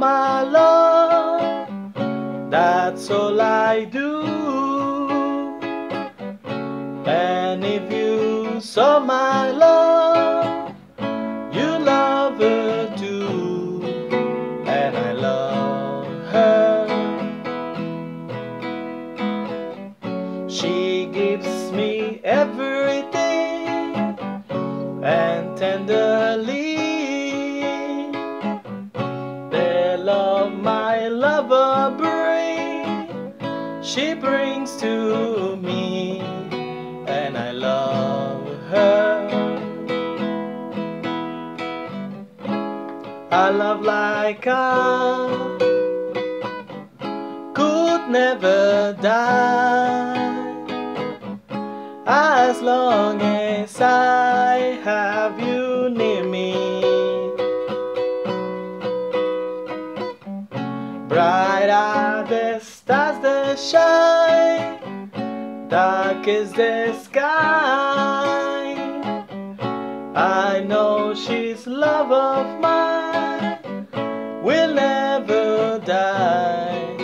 my love. That's all I do. And if you saw my love. Lover brings she brings to me and I love her. A love like I could never die as long as I Bright are the stars that shine, dark is the sky. I know she's love of mine, will never die,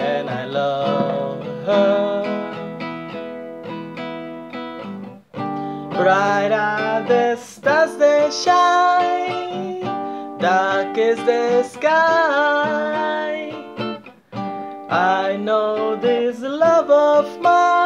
and I love her. Bright are the stars that shine, dark is the sky. I know this love of mine